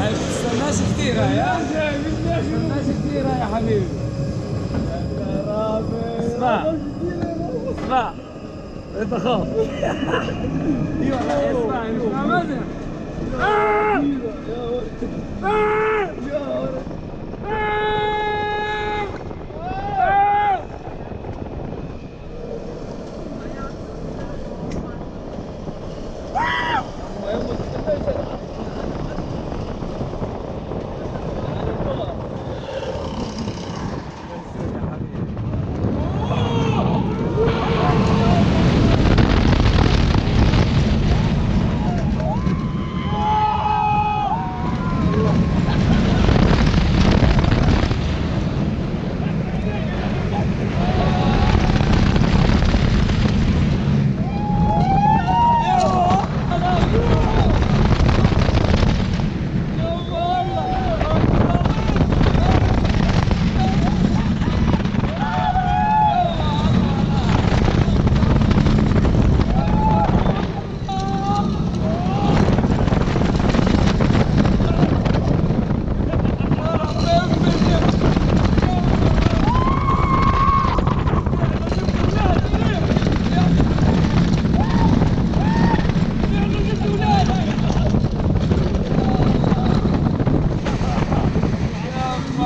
هاي بتستناش كثير هاي ها؟ بتستناش كثير هاي يا حبيبي. اسمع. اسمع. انت خاف. اسمع اسمع؟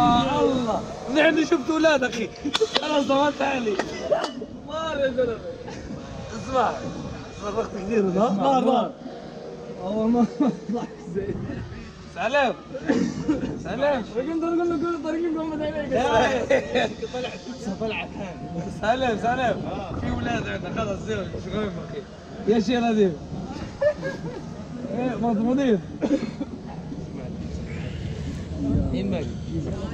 يا الله. نحن شفت أولاد أخي. خلاص ضمنت علي. مال يا زلمة. اسمع. صرخت كثير نار نار نار أول ما سلام. سلام. كنت أقول له محمد عليك طلعت طلعت سلام سلام. في أولاد عندنا خلاص زين شغل أخي يا شيخ ناديم إيه مضمونين. يمك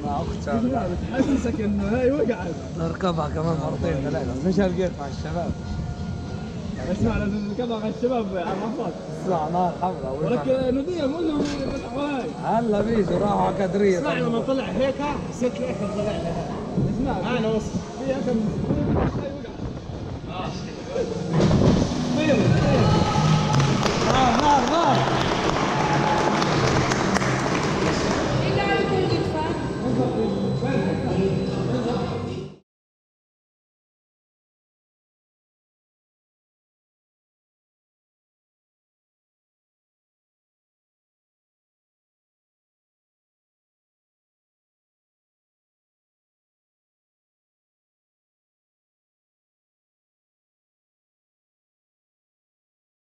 مع اختها تحسسك انه هاي وقعت نركبها كمان مرتين ثلاثة مش هلقيت مع الشباب اسمع لازم نركبها مع الشباب عرفات اسمع نار حمراء ولك نودية مو اللي فتحوا هاي هلا بيجوا راحوا على كدرية اسمع لما طلع هيك حسيت لي اخر طلع لها اسمع أنا وصل في اخر هاي وقعت